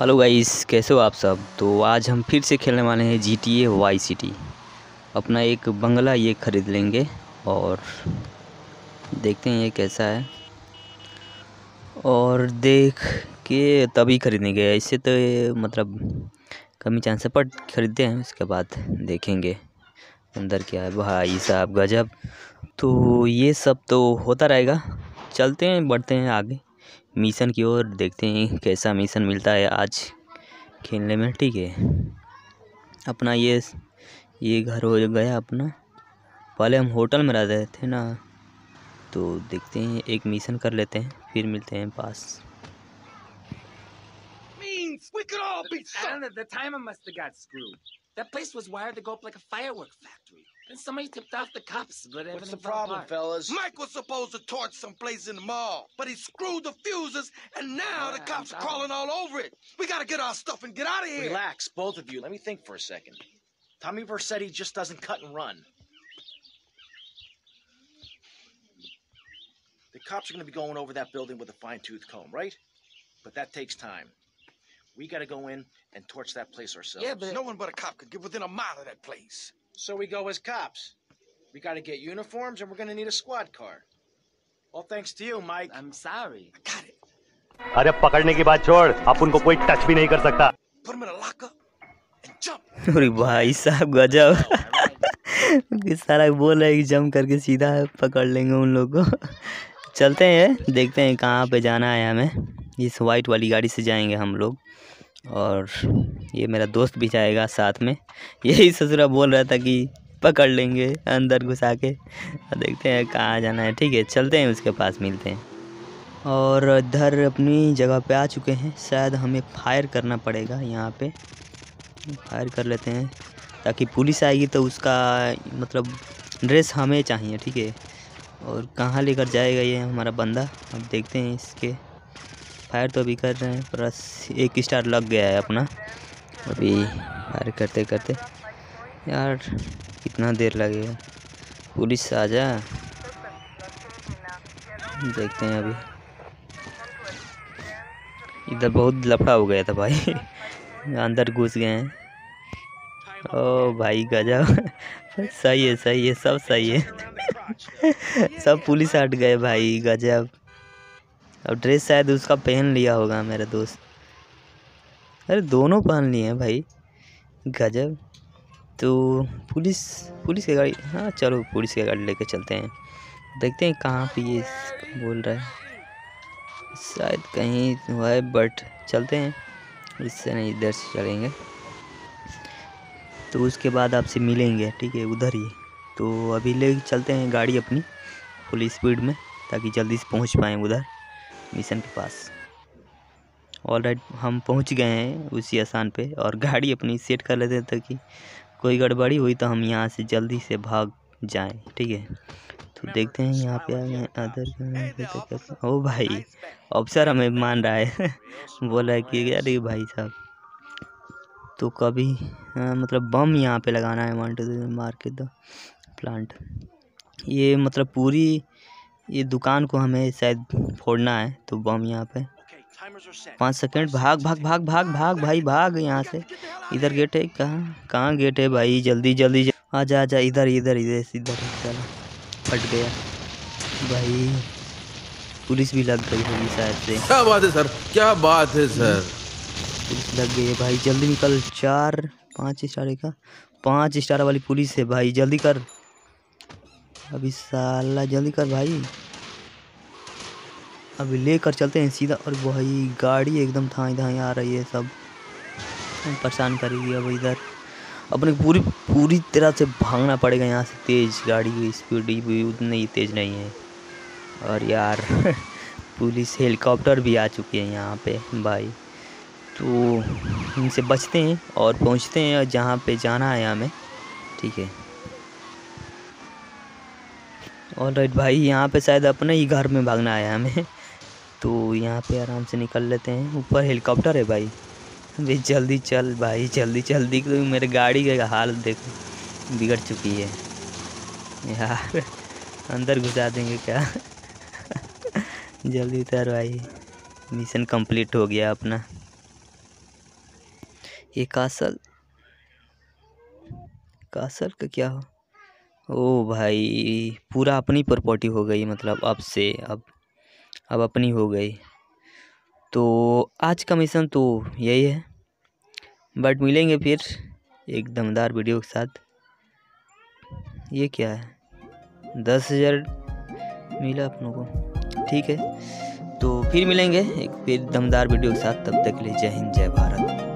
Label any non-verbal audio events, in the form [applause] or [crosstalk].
Hello guys, कैसे हो आप सब? तो आज हम फिर से खेलने वाले हैं G T A vice city अपना एक बंगला ये ख़रीद लेंगे और देखते हैं ये कैसा है। और देख के तभी खरीदेंगे ऐसे तो मतलब कमी चांस है, पर ख़रीदते हैं, उसके बाद देखेंगे अंदर क्या है। भाई साहब, गजब। तो ये सब तो होता रहेगा। चलते हैं, बढ़ते हैं आगे। मिशन की ओर देखते हैं कैसा मिशन मिलता है आज खेलने में ठीक है? अपना ये ये घर हो गया अपना। पहले हम होटल में रहते थे ना तो देखते हैं एक मिशन कर लेते हैं फिर मिलते हैं पास। We could all be I don't know, the timer must have got screwed. That place was wired to go up like a firework factory. Then somebody tipped off the cops, but everything What's the problem, apart. fellas? Mike was supposed to torch someplace in the mall, but he screwed the fuses, and now the ah, cops are crawling all over it. We gotta get our stuff and get out of here. Relax, both of you. Let me think for a second. Tommy Versetti just doesn't cut and run. The cops are going to be going over that building with a fine tooth comb, right? But that takes time. We got to go in and torch that place ourselves. Yeah, but- No one but a cop could get within a mile of that place. So we go as cops. We got to get uniforms and we're going to need a squad car. All thanks to you, Mike. I'm sorry. I Got it. अरे पकड़ने की बात छोड़ अपन को कोई touch भी नहीं कर सकता Put him in a locker and jump. अरे भाई साहब गजब सारा बोल रहा है कि जम करके सीधा पकड़ लेंगे उन लोग को चलते हैं देखते हैं कहाँ पे जाना है हमें इस वाइट वाली गाड़ी से जाएँगे हम लोग। और ये मेरा दोस्त भी जाएगा साथ में। यही ससुरा बोल रहा था कि पकड़ लेंगे अंदर घुसा के। देखते हैं कहाँ जाना है। ठीक है, चलते हैं उसके पास, मिलते हैं। और इधर अपनी जगह पे आ चुके हैं। शायद हमें फायर करना पड़ेगा यहाँ पे। फायर कर लेते हैं। ताकि पुलिस आएगी तो उसका मतलब ड्रेस हमें चाहिए, ठीक है। और कहाँ लेकर जाएगा ये हमारा बंदा? अब देखते हैं इसके। फायर तो अभी कर रहे हैं प्लस एक स्टार लग गया है अपना। अभी फायर करते करते यार, कितना देर लगेगा पुलिस आ जा। देखते हैं अभी। इधर बहुत लफड़ा हो गया था भाई। [laughs] अंदर घुस गए हैं। ओ भाई, गजब। [laughs] सही है सही है, सब सही है। [laughs] सब पुलिस हट गए भाई, गजब। अब ड्रेस शायद उसका पहन लिया होगा मेरा दोस्त। अरे दोनों पहन लिए हैं भाई। गजब। तो पुलिस पुलिस की गाड़ी हाँ चलो पुलिस की गाड़ी लेके चलते हैं। देखते हैं कहाँ पे ये बोल रहा है। शायद कहीं है बट चलते हैं। इससे नहीं, इधर से चलेंगे। तो उसके बाद आपसे मिलेंगे, ठीक है, उधर ही। तो अभी ले चलते हैं गाड़ी अपनी फुल स्पीड में, ताकि जल्दी से पहुँच पाएँ उधर। मिशन के पास। ऑल राइट हम पहुँच गए हैं उसी आसान पे और गाड़ी अपनी सेट कर लेते हैं ताकि कोई गड़बड़ी हुई तो हम यहाँ से जल्दी से भाग जाएँ ठीक है? तो देखते हैं यहाँ पे आए अदर ओ भाई अफसर हमें मान रहा है। [laughs] बोल है कि अरे भाई साहब तो कभी हाँ, मतलब बम यहाँ पे लगाना है वांट मार के प्लांट। ये मतलब पूरी ये दुकान को हमें शायद फोड़ना है तो बम यहाँ पे. पाँच सेकंड भाग भाग भाग भाग भाग भाई भाग यहाँ से। इधर गेट है कहाँ कहाँ गेट है भाई? जल्दी जल्दी जल्दी। आजा आजा इधर इधर इधर इधर चलो फट गया। भाई पुलिस भी लग गई होगी शायद से। क्या बात है सर? क्या बात है सर? पुलिस लग गई है भाई। जल्दी निकल चार पाँच स्टार का पाँच स्टार वाली पुलिस है भाई। जल्दी कर। अभी साला, जल्दी कर भाई। अभी लेकर चलते हैं सीधा, और भाई गाड़ी एकदम थाई थाई आ रही है सब। परेशान करेगी अब इधर। अपने पूरी पूरी तरह से भागना पड़ेगा यहाँ से। तेज़ गाड़ी की स्पीड भी उतनी तेज़ नहीं है। और यार, [laughs] पुलिस हेलीकॉप्टर भी आ चुके हैं यहाँ पे भाई। तो इनसे बचते हैं और पहुँचते हैं जहाँ पे जाना है हमें। ठीक है। और राइट भाई, यहाँ पे शायद अपने ही घर में भागना आया हमें। [laughs] तो यहाँ पे आराम से निकल लेते हैं। ऊपर हेलीकॉप्टर है भाई। अभी जल्दी चल भाई, जल्दी चल जल्दी, क्योंकि मेरे गाड़ी का हाल देखो, बिगड़ चुकी है। यार, [laughs] अंदर घुसा देंगे क्या? [laughs] जल्दी उतर भाई। मिशन कंप्लीट हो गया अपना। ये कासल कासल का क्या हो? ओ भाई, पूरा अपनी प्रॉपर्टी हो गई मतलब अब से, अब अब अपनी हो गई। तो आज का मिशन तो यही है, बट मिलेंगे फिर एक दमदार वीडियो के साथ। ये क्या है? दस हज़ार मिला अपनों को, ठीक है। तो फिर मिलेंगे एक फिर दमदार वीडियो के साथ, तब तक के लिए जय हिंद, जय भारत।